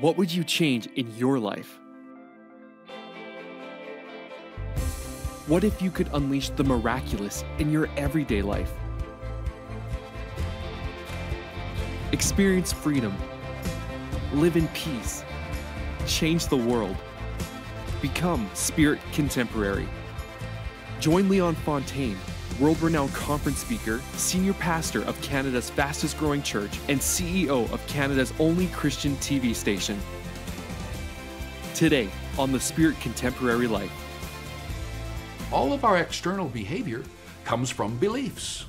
what would you change in your life? What if you could unleash the miraculous in your everyday life? Experience freedom, live in peace, change the world, become spirit contemporary. Join Leon Fontaine, world renowned conference speaker, senior pastor of Canada's fastest growing church, and CEO of Canada's only Christian TV station. Today on the Spirit Contemporary Life. All of our external behavior comes from beliefs.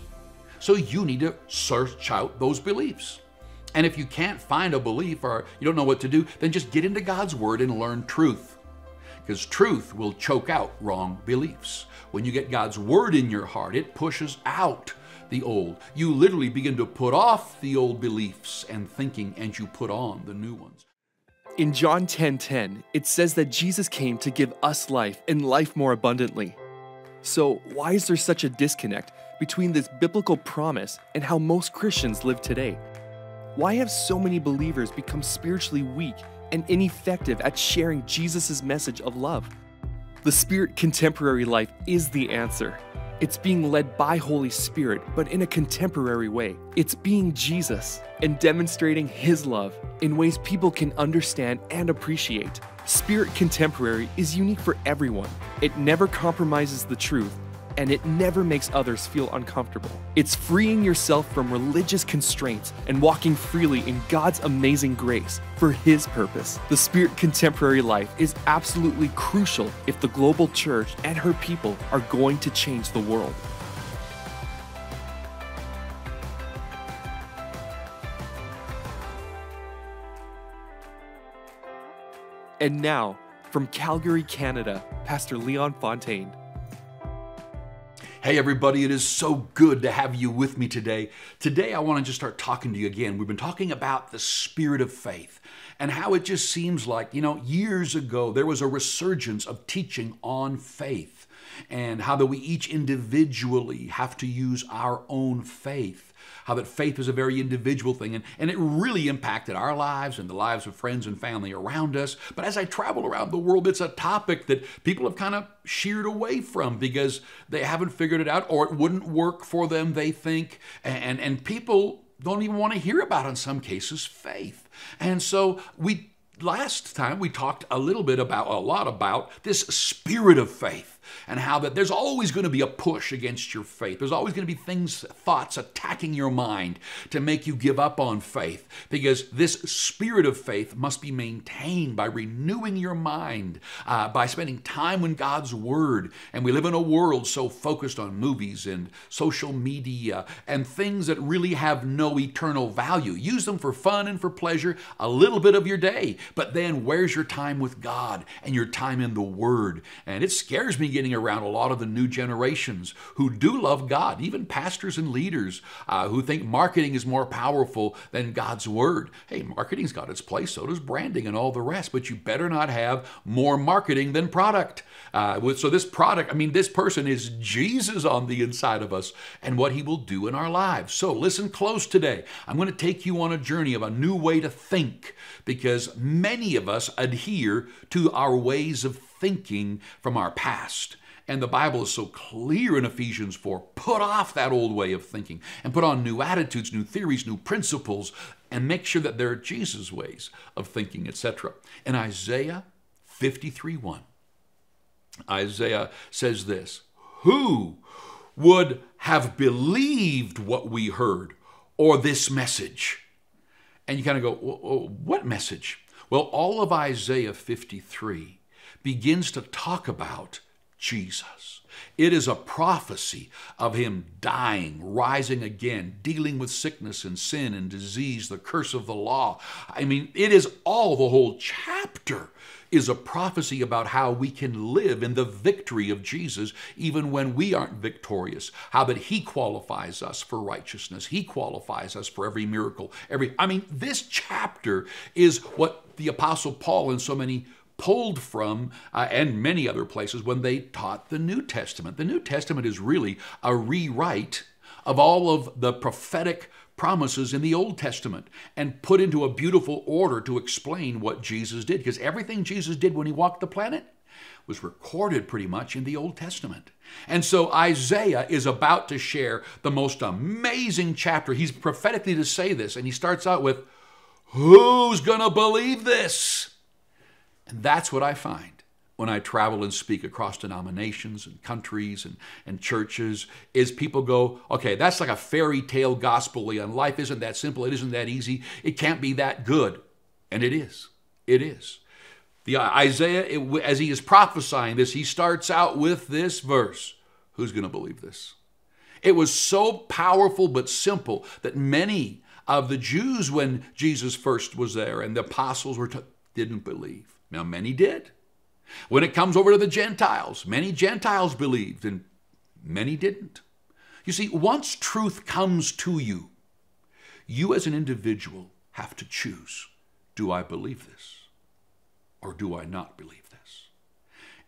So you need to search out those beliefs. And if you can't find a belief or you don't know what to do, then just get into God's Word and learn truth. Because truth will choke out wrong beliefs. When you get God's Word in your heart, it pushes out the old. You literally begin to put off the old beliefs and thinking, and you put on the new ones. In John 10:10, 10, 10, it says that Jesus came to give us life and life more abundantly. So, why is there such a disconnect between this biblical promise and how most Christians live today? Why have so many believers become spiritually weak and ineffective at sharing Jesus' message of love? The Spirit contemporary life is the answer. It's being led by Holy Spirit, but in a contemporary way. It's being Jesus and demonstrating His love in ways people can understand and appreciate. Spirit Contemporary is unique for everyone. It never compromises the truth and it never makes others feel uncomfortable. It's freeing yourself from religious constraints and walking freely in God's amazing grace for His purpose. The Spirit Contemporary life is absolutely crucial if the global church and her people are going to change the world. And now, from Calgary, Canada, Pastor Leon Fontaine. Hey, everybody, it is so good to have you with me today. Today, I want to just start talking to you again. We've been talking about the spirit of faith and how it just seems like, you know, years ago, there was a resurgence of teaching on faith and how that we each individually have to use our own faith how that faith is a very individual thing, and, and it really impacted our lives and the lives of friends and family around us. But as I travel around the world, it's a topic that people have kind of sheared away from because they haven't figured it out or it wouldn't work for them, they think. And, and people don't even want to hear about, in some cases, faith. And so we last time we talked a little bit about a lot about this spirit of faith and how that there's always going to be a push against your faith. There's always going to be things, thoughts attacking your mind to make you give up on faith because this spirit of faith must be maintained by renewing your mind, uh, by spending time in God's Word. And we live in a world so focused on movies and social media and things that really have no eternal value. Use them for fun and for pleasure a little bit of your day, but then where's your time with God and your time in the Word? And it scares me getting around a lot of the new generations who do love God, even pastors and leaders uh, who think marketing is more powerful than God's word. Hey, marketing's got its place, so does branding and all the rest, but you better not have more marketing than product. Uh, so, this product, I mean, this person is Jesus on the inside of us and what he will do in our lives. So, listen close today. I'm going to take you on a journey of a new way to think because many of us adhere to our ways of thinking from our past. And the Bible is so clear in Ephesians 4 put off that old way of thinking and put on new attitudes, new theories, new principles, and make sure that they're Jesus' ways of thinking, etc. In Isaiah 53 1, Isaiah says this Who would have believed what we heard or this message? And you kind of go, What message? Well, all of Isaiah 53 begins to talk about Jesus. It is a prophecy of him dying, rising again, dealing with sickness and sin and disease, the curse of the law. I mean, it is all the whole chapter is a prophecy about how we can live in the victory of Jesus even when we aren't victorious. How that he qualifies us for righteousness. He qualifies us for every miracle. Every I mean, this chapter is what the apostle Paul and so many pulled from, uh, and many other places, when they taught the New Testament. The New Testament is really a rewrite of all of the prophetic promises in the Old Testament and put into a beautiful order to explain what Jesus did. Because everything Jesus did when he walked the planet was recorded pretty much in the Old Testament. And so Isaiah is about to share the most amazing chapter. He's prophetically to say this, and he starts out with, Who's going to believe this? And that's what I find when I travel and speak across denominations and countries and, and churches is people go, okay, that's like a fairy tale gospel, and life isn't that simple, it isn't that easy, it can't be that good. And it is. It is. The uh, Isaiah, it, as he is prophesying this, he starts out with this verse. Who's going to believe this? It was so powerful but simple that many of the Jews, when Jesus first was there and the apostles were, t- didn't believe. Now, many did. When it comes over to the Gentiles, many Gentiles believed and many didn't. You see, once truth comes to you, you as an individual have to choose do I believe this or do I not believe this?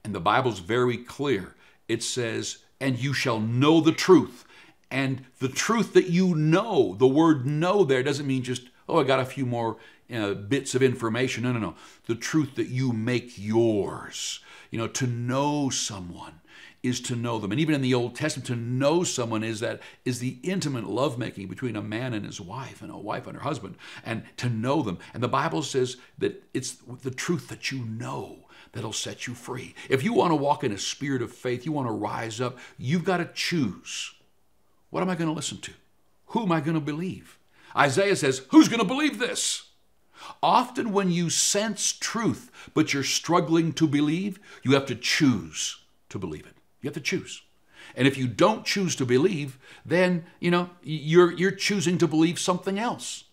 And the Bible's very clear. It says, and you shall know the truth. And the truth that you know, the word know there doesn't mean just, oh, I got a few more uh, bits of information. No, no, no. The truth that you make yours. You know, to know someone is to know them. And even in the Old Testament, to know someone is that is the intimate lovemaking between a man and his wife and a wife and her husband, and to know them. And the Bible says that it's the truth that you know that'll set you free. If you want to walk in a spirit of faith, you want to rise up, you've got to choose. What am I going to listen to? Who am I going to believe? Isaiah says, Who's going to believe this? Often, when you sense truth, but you're struggling to believe, you have to choose to believe it. You have to choose. And if you don't choose to believe, then, you know, you're, you're choosing to believe something else.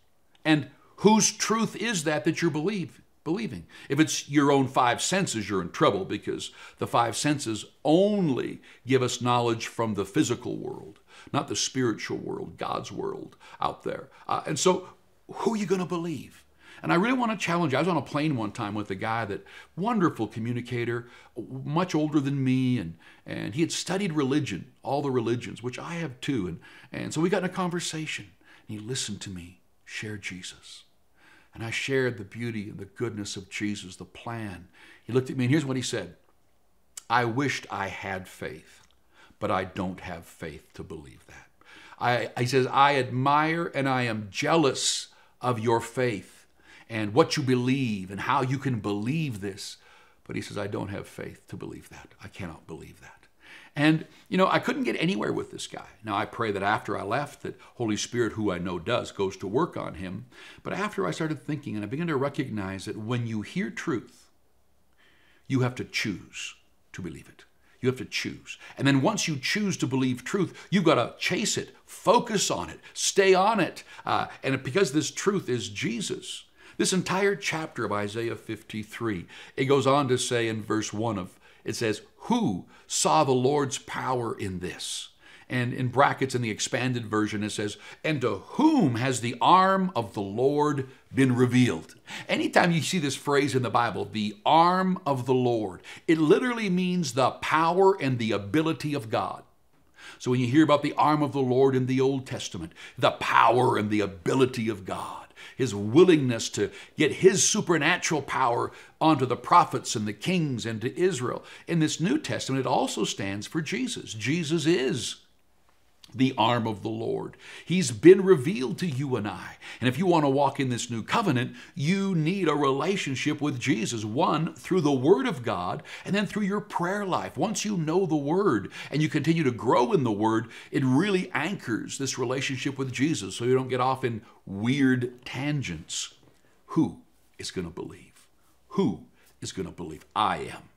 And whose truth is that that you're believe, believing? If it's your own five senses, you're in trouble because the five senses only give us knowledge from the physical world, not the spiritual world, God's world out there. Uh, and so, who are you going to believe? And I really want to challenge you. I was on a plane one time with a guy that wonderful communicator, much older than me, and and he had studied religion, all the religions, which I have too. And and so we got in a conversation. And he listened to me share Jesus. And I shared the beauty and the goodness of Jesus, the plan. He looked at me and here's what he said. I wished I had faith, but I don't have faith to believe that. I, he says, I admire and I am jealous of your faith and what you believe and how you can believe this. But he says, I don't have faith to believe that. I cannot believe that. And, you know, I couldn't get anywhere with this guy. Now, I pray that after I left, that Holy Spirit, who I know does, goes to work on him. But after I started thinking and I began to recognize that when you hear truth, you have to choose to believe it. You have to choose. And then once you choose to believe truth, you've got to chase it, focus on it, stay on it. Uh, and because this truth is Jesus, this entire chapter of Isaiah 53, it goes on to say in verse 1 of it says, Who saw the Lord's power in this? And in brackets in the expanded version, it says, And to whom has the arm of the Lord been revealed? Anytime you see this phrase in the Bible, the arm of the Lord, it literally means the power and the ability of God. So when you hear about the arm of the Lord in the Old Testament, the power and the ability of God, his willingness to get his supernatural power onto the prophets and the kings and to Israel. In this New Testament, it also stands for Jesus. Jesus is the arm of the Lord. He's been revealed to you and I. And if you want to walk in this new covenant, you need a relationship with Jesus. One, through the Word of God, and then through your prayer life. Once you know the Word and you continue to grow in the Word, it really anchors this relationship with Jesus so you don't get off in weird tangents. Who is going to believe? Who is going to believe? I am.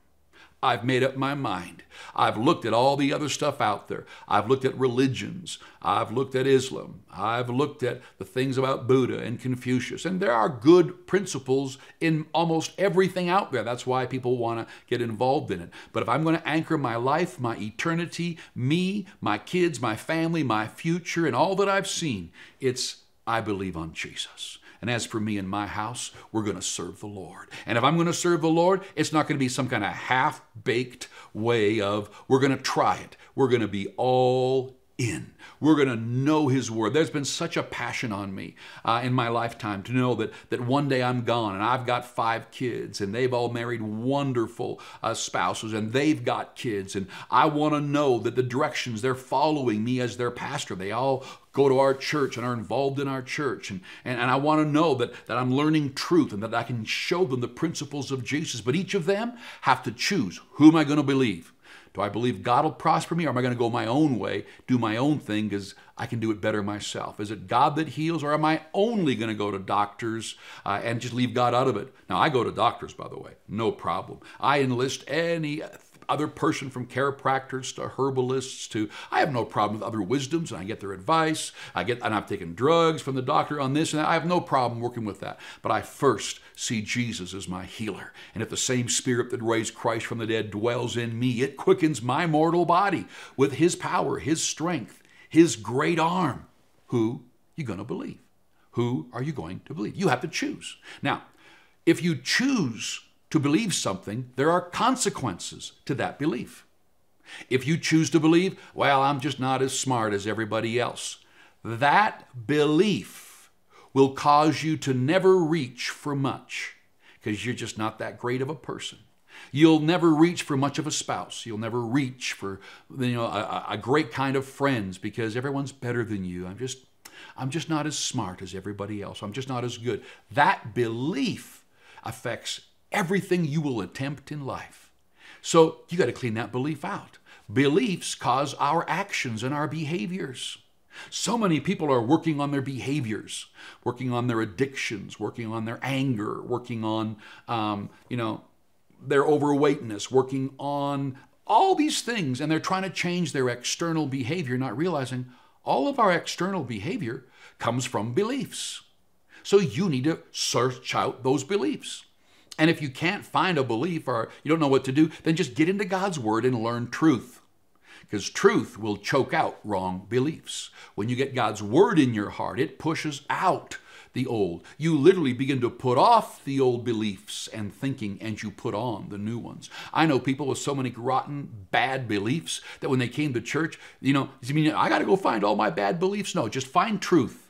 I've made up my mind. I've looked at all the other stuff out there. I've looked at religions. I've looked at Islam. I've looked at the things about Buddha and Confucius. And there are good principles in almost everything out there. That's why people want to get involved in it. But if I'm going to anchor my life, my eternity, me, my kids, my family, my future, and all that I've seen, it's I believe on Jesus. And as for me and my house, we're going to serve the Lord. And if I'm going to serve the Lord, it's not going to be some kind of half baked way of we're going to try it. We're going to be all in. We're going to know His Word. There's been such a passion on me uh, in my lifetime to know that, that one day I'm gone and I've got five kids and they've all married wonderful uh, spouses and they've got kids. And I want to know that the directions they're following me as their pastor, they all go to our church and are involved in our church. And, and, and I want to know that, that I'm learning truth and that I can show them the principles of Jesus. But each of them have to choose who am I going to believe? Do I believe God will prosper me or am I going to go my own way, do my own thing because I can do it better myself? Is it God that heals or am I only going to go to doctors uh, and just leave God out of it? Now, I go to doctors, by the way, no problem. I enlist any other person from chiropractors to herbalists to I have no problem with other wisdoms and I get their advice. I get and I've taken drugs from the doctor on this and that. I have no problem working with that. But I first see Jesus as my healer. And if the same spirit that raised Christ from the dead dwells in me, it quickens my mortal body with his power, his strength, his great arm. Who you going to believe? Who are you going to believe? You have to choose. Now, if you choose to believe something, there are consequences to that belief. If you choose to believe, well, I'm just not as smart as everybody else, that belief will cause you to never reach for much because you're just not that great of a person. You'll never reach for much of a spouse. You'll never reach for you know a, a great kind of friends because everyone's better than you. I'm just I'm just not as smart as everybody else. I'm just not as good. That belief affects everything you will attempt in life. So you got to clean that belief out. Beliefs cause our actions and our behaviors. So many people are working on their behaviors, working on their addictions, working on their anger, working on, um, you know, their overweightness, working on all these things, and they're trying to change their external behavior, not realizing all of our external behavior comes from beliefs. So you need to search out those beliefs. And if you can't find a belief or you don't know what to do, then just get into God's Word and learn truth. Because truth will choke out wrong beliefs. When you get God's Word in your heart, it pushes out the old. You literally begin to put off the old beliefs and thinking, and you put on the new ones. I know people with so many rotten, bad beliefs that when they came to church, you know, you mean I got to go find all my bad beliefs? No, just find truth.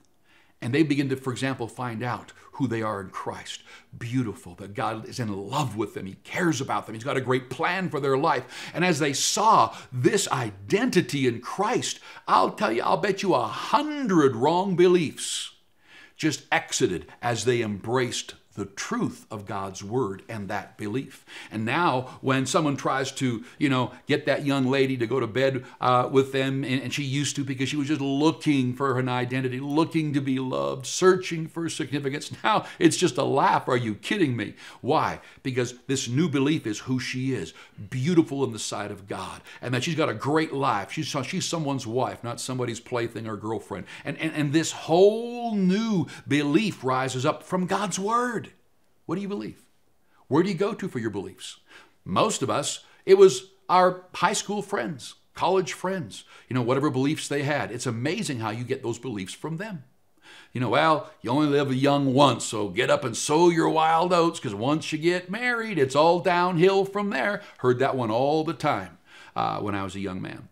And they begin to, for example, find out who they are in Christ. Beautiful, that God is in love with them. He cares about them. He's got a great plan for their life. And as they saw this identity in Christ, I'll tell you, I'll bet you a hundred wrong beliefs just exited as they embraced the truth of God's word and that belief. And now, when someone tries to, you know, get that young lady to go to bed uh, with them, and, and, she used to because she was just looking for an identity, looking to be loved, searching for significance, now it's just a laugh. Are you kidding me? Why? Because this new belief is who she is, beautiful in the sight of God, and that she's got a great life. She's, she's someone's wife, not somebody's plaything or girlfriend. And, and, and this whole new belief rises up from God's word. What do you believe? Where do you go to for your beliefs? Most of us, it was our high school friends, college friends, you know, whatever beliefs they had. It's amazing how you get those beliefs from them. You know, well, you only live young once, so get up and sow your wild oats because once you get married, it's all downhill from there. Heard that one all the time uh, when I was a young man.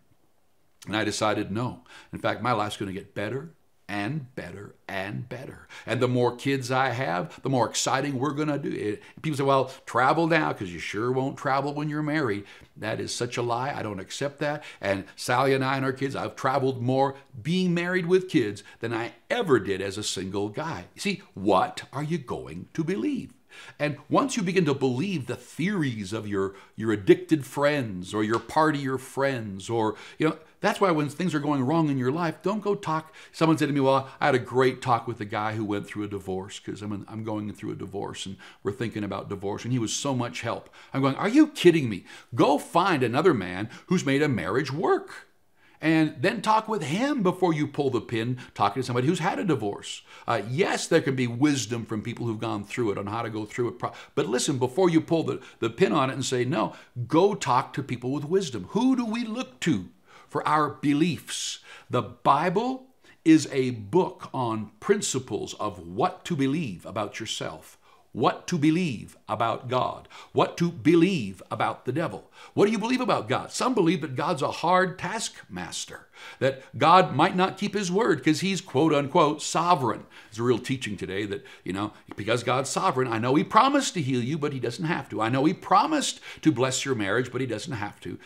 And I decided no. In fact, my life's going to get better and better and better. And the more kids I have, the more exciting we're going to do it. People say, well, travel now because you sure won't travel when you're married. That is such a lie. I don't accept that. And Sally and I and our kids, I've traveled more being married with kids than I ever did as a single guy. See, what are you going to believe? And once you begin to believe the theories of your, your addicted friends or your partier friends, or, you know, that's why when things are going wrong in your life, don't go talk. Someone said to me, Well, I had a great talk with a guy who went through a divorce because I'm, I'm going through a divorce and we're thinking about divorce, and he was so much help. I'm going, Are you kidding me? Go find another man who's made a marriage work and then talk with him before you pull the pin talking to somebody who's had a divorce uh, yes there can be wisdom from people who've gone through it on how to go through it but listen before you pull the, the pin on it and say no go talk to people with wisdom who do we look to for our beliefs the bible is a book on principles of what to believe about yourself what to believe about God, what to believe about the devil. What do you believe about God? Some believe that God's a hard taskmaster, that God might not keep his word because he's quote unquote sovereign. It's a real teaching today that, you know, because God's sovereign, I know he promised to heal you, but he doesn't have to. I know he promised to bless your marriage, but he doesn't have to.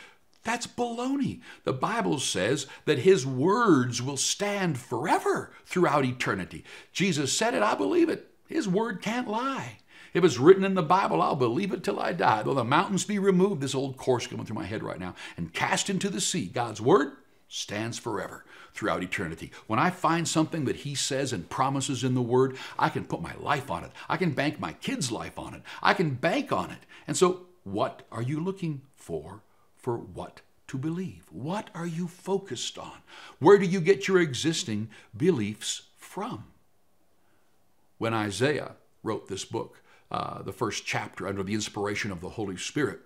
That's baloney. The Bible says that his words will stand forever throughout eternity. Jesus said it, I believe it. His word can't lie. If it's written in the Bible, I'll believe it till I die. Though the mountains be removed, this old course coming through my head right now, and cast into the sea, God's word stands forever throughout eternity. When I find something that he says and promises in the word, I can put my life on it. I can bank my kids' life on it. I can bank on it. And so, what are you looking for for what to believe? What are you focused on? Where do you get your existing beliefs from? When Isaiah wrote this book, uh, the first chapter under the inspiration of the Holy Spirit,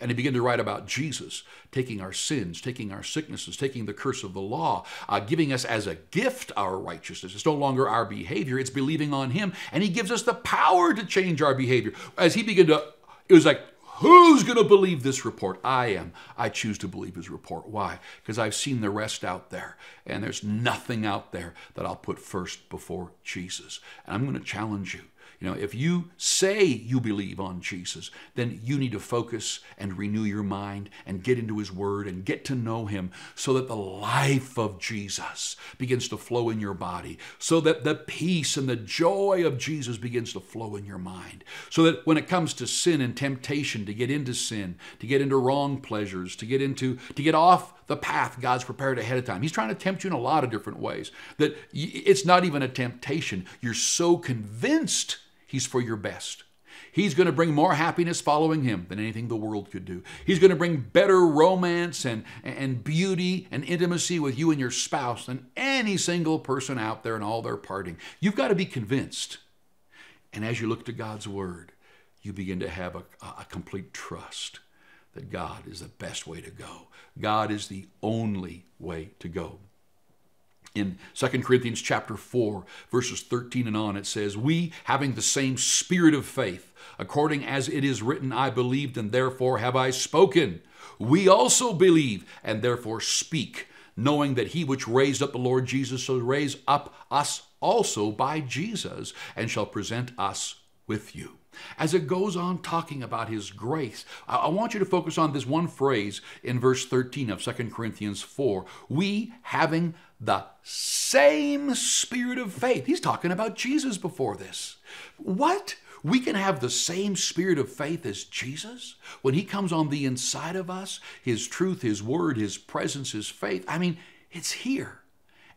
and he began to write about Jesus taking our sins, taking our sicknesses, taking the curse of the law, uh, giving us as a gift our righteousness. It's no longer our behavior, it's believing on him. And he gives us the power to change our behavior. As he began to, it was like, Who's going to believe this report? I am. I choose to believe his report. Why? Because I've seen the rest out there, and there's nothing out there that I'll put first before Jesus. And I'm going to challenge you you know, if you say you believe on Jesus, then you need to focus and renew your mind and get into His Word and get to know Him so that the life of Jesus begins to flow in your body, so that the peace and the joy of Jesus begins to flow in your mind, so that when it comes to sin and temptation to get into sin, to get into wrong pleasures, to get into, to get off the path God's prepared ahead of time. He's trying to tempt you in a lot of different ways that it's not even a temptation. You're so convinced He's for your best. He's going to bring more happiness following him than anything the world could do. He's going to bring better romance and, and beauty and intimacy with you and your spouse than any single person out there in all their parting. You've got to be convinced. And as you look to God's word, you begin to have a, a complete trust that God is the best way to go. God is the only way to go. In 2 Corinthians chapter 4, verses 13 and on, it says, We, having the same spirit of faith, according as it is written, I believed, and therefore have I spoken. We also believe, and therefore speak, knowing that he which raised up the Lord Jesus shall raise up us also by Jesus, and shall present us with you. As it goes on talking about his grace, I want you to focus on this one phrase in verse 13 of 2 Corinthians 4. We having the same spirit of faith. He's talking about Jesus before this. What? We can have the same spirit of faith as Jesus when He comes on the inside of us, His truth, His word, His presence, His faith. I mean, it's here.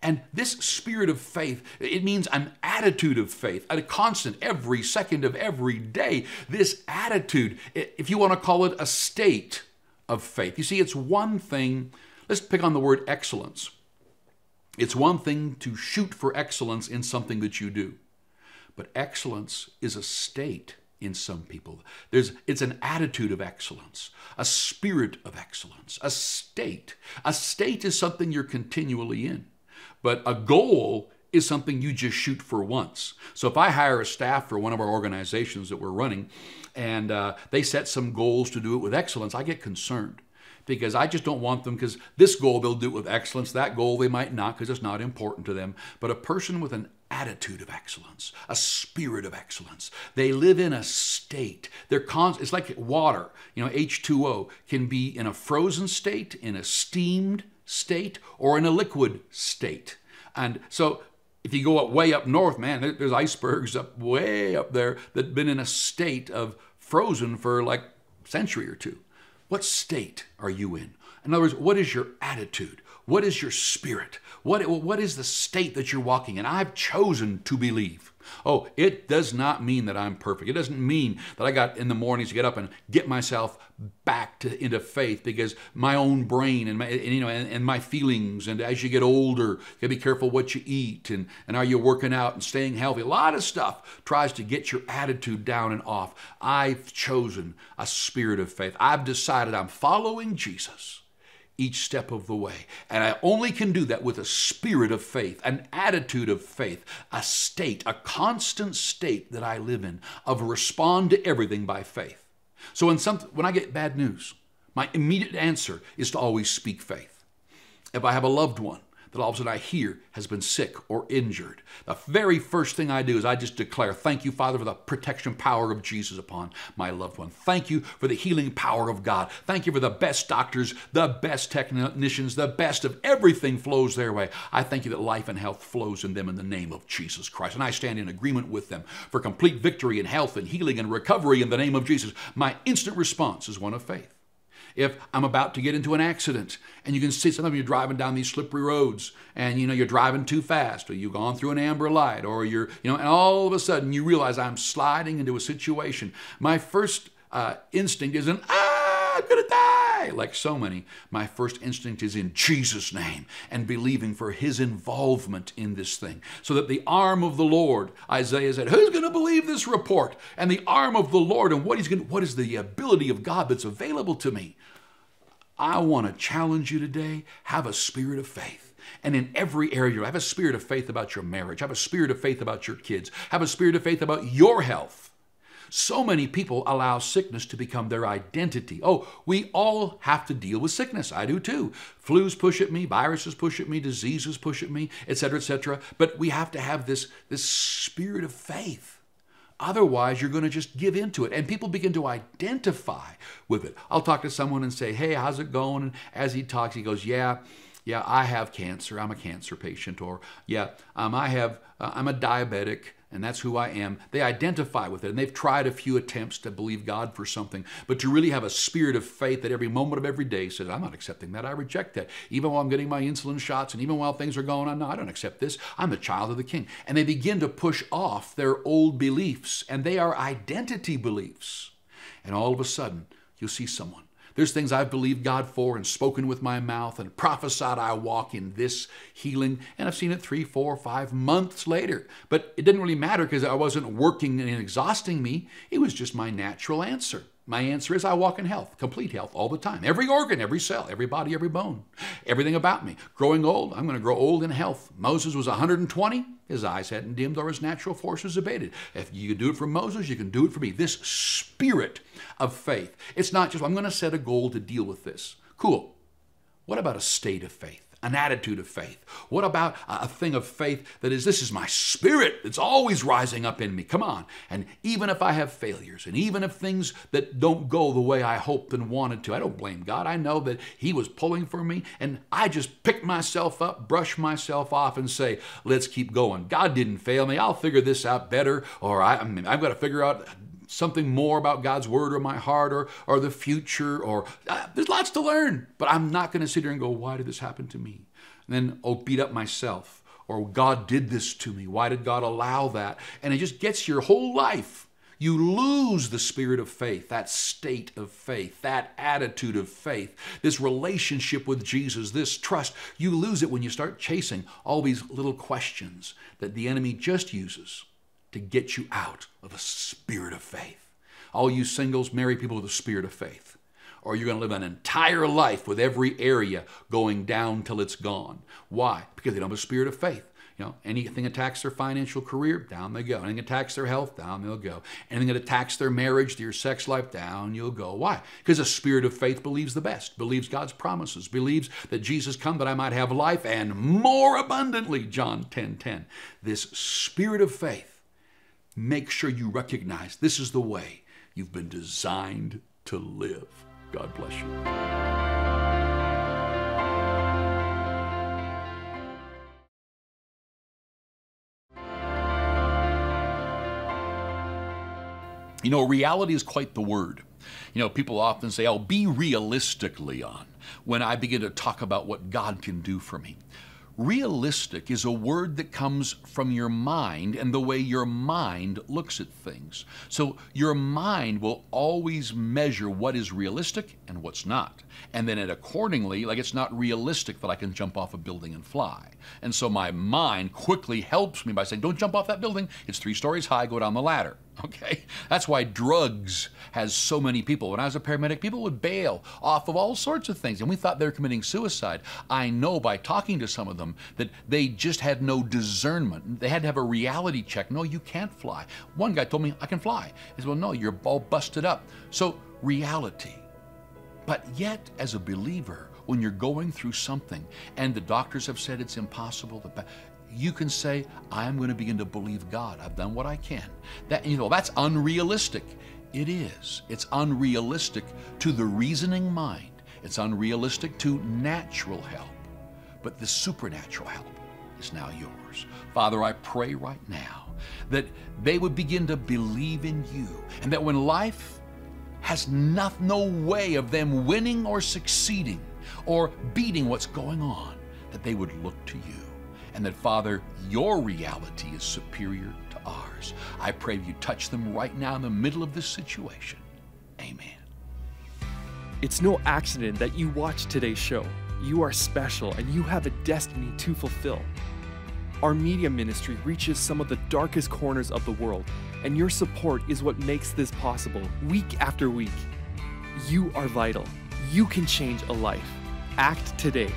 And this spirit of faith, it means an attitude of faith, a constant, every second of every day. This attitude, if you want to call it a state of faith. You see, it's one thing, let's pick on the word excellence. It's one thing to shoot for excellence in something that you do, but excellence is a state in some people. There's, it's an attitude of excellence, a spirit of excellence, a state. A state is something you're continually in, but a goal is something you just shoot for once. So if I hire a staff for one of our organizations that we're running and uh, they set some goals to do it with excellence, I get concerned because I just don't want them because this goal they'll do it with excellence, that goal they might not because it's not important to them. But a person with an attitude of excellence, a spirit of excellence. They live in a state. They're con- it's like water. You know, H2O can be in a frozen state, in a steamed state, or in a liquid state. And so if you go up way up north, man, there's icebergs up way up there that've been in a state of frozen for like a century or two. What state are you in? In other words, what is your attitude? What is your spirit? What, what is the state that you're walking in? I've chosen to believe. Oh, it does not mean that I'm perfect. It doesn't mean that I got in the mornings to get up and get myself back to, into faith because my own brain and my and, you know and, and, my feelings and as you get older, you gotta be careful what you eat and, and are you working out and staying healthy. A lot of stuff tries to get your attitude down and off. I've chosen a spirit of faith. I've decided I'm following Jesus each step of the way. And I only can do that with a spirit of faith, an attitude of faith, a state, a constant state that I live in of respond to everything by faith. So when, some, when I get bad news, my immediate answer is to always speak faith. If I have a loved one that all of a sudden I hear has been sick or injured, the very first thing I do is I just declare, Thank you, Father, for the protection power of Jesus upon my loved one. Thank you for the healing power of God. Thank you for the best doctors, the best technicians, the best of everything flows their way. I thank you that life and health flows in them in the name of Jesus Christ. And I stand in agreement with them for complete victory and health and healing and recovery in the name of Jesus. My instant response is one of faith if I'm about to get into an accident. And you can see some of you driving down these slippery roads and you know you're driving too fast or you've gone through an amber light or you're you know and all of a sudden you realize I'm sliding into a situation. My first uh, instinct is an ah I'm gonna die like so many my first instinct is in Jesus name and believing for his involvement in this thing so that the arm of the Lord Isaiah said who's gonna believe this report and the arm of the Lord and what he's gonna what is the ability of God that's available to me I want to challenge you today have a spirit of faith. And in every area, have a spirit of faith about your marriage, have a spirit of faith about your kids, have a spirit of faith about your health. So many people allow sickness to become their identity. Oh, we all have to deal with sickness. I do too. Flus push at me, viruses push at me, diseases push at me, etc., etc. But we have to have this, this spirit of faith. Otherwise, you're going to just give into it. And people begin to identify with it. I'll talk to someone and say, Hey, how's it going? And as he talks, he goes, Yeah, yeah, I have cancer. I'm a cancer patient. Or, Yeah, um, I have, uh, I'm a diabetic and that's who I am. They identify with it, and they've tried a few attempts to believe God for something, but to really have a spirit of faith that every moment of every day says, I'm not accepting that. I reject that. Even while I'm getting my insulin shots, and even while things are going on, no, I don't accept this. I'm the child of the King. And they begin to push off their old beliefs, and they are identity beliefs. And all of a sudden, you'll see someone there's things I've believed God for and spoken with my mouth and prophesied I walk in this healing. And I've seen it three, four, five months later. But it didn't really matter because I wasn't working and exhausting me. It was just my natural answer. My answer is I walk in health, complete health all the time. Every organ, every cell, every body, every bone, everything about me. Growing old, I'm going to grow old in health. Moses was 120. His eyes hadn't dimmed or his natural forces abated. If you can do it for Moses, you can do it for me. This spirit of faith. It's not just, I'm going to set a goal to deal with this. Cool. What about a state of faith? An attitude of faith? What about a thing of faith that is, this is my spirit that's always rising up in me? Come on. And even if I have failures, and even if things that don't go the way I hoped and wanted to, I don't blame God. I know that He was pulling for me, and I just pick myself up, brush myself off, and say, let's keep going. God didn't fail me. I'll figure this out better, or I, I mean, I've got to figure out something more about God's word or my heart or, or the future or uh, there's lots to learn. But I'm not going to sit here and go, why did this happen to me? And then, oh, beat up myself. Or God did this to me. Why did God allow that? And it just gets your whole life. You lose the spirit of faith, that state of faith, that attitude of faith, this relationship with Jesus, this trust. You lose it when you start chasing all these little questions that the enemy just uses to get you out of a spirit of faith. All you singles, marry people with a spirit of faith. Or you're going to live an entire life with every area going down till it's gone. Why? Because they don't have a spirit of faith. You know, anything attacks their financial career, down they go. Anything attacks their health, down they'll go. Anything that attacks their marriage, their sex life, down you'll go. Why? Because a spirit of faith believes the best, believes God's promises, believes that Jesus come that I might have life and more abundantly, John 10 10. This spirit of faith make sure you recognize this is the way you've been designed to live. God bless you. You know, reality is quite the word. You know, people often say, oh, be realistic, Leon, when I begin to talk about what God can do for me. Realistic is a word that comes from your mind and the way your mind looks at things. So your mind will always measure what is realistic and what's not. And then it accordingly, like it's not realistic that I can jump off a building and fly. And so my mind quickly helps me by saying, don't jump off that building. It's three stories high, go down the ladder. Okay? That's why drugs has so many people. When I was a paramedic, people would bail off of all sorts of things, and we thought they were committing suicide. I know by talking to some of them that they just had no discernment. They had to have a reality check. No, you can't fly. One guy told me, I can fly. He said, Well, no, you're all busted up. So, reality. But yet, as a believer, when you're going through something and the doctors have said it's impossible, you can say, I'm going to begin to believe God. I've done what I can. That you know, that's unrealistic. It is. It's unrealistic to the reasoning mind. It's unrealistic to natural help. But the supernatural help is now yours. Father, I pray right now that they would begin to believe in you and that when life has not, no way of them winning or succeeding or beating what's going on, that they would look to you and that, Father, your reality is superior to ours. I pray you touch them right now in the middle of this situation. Amen. It's no accident that you watch today's show. You are special and you have a destiny to fulfill. Our media ministry reaches some of the darkest corners of the world, and your support is what makes this possible week after week. You are vital. You can change a life. Act today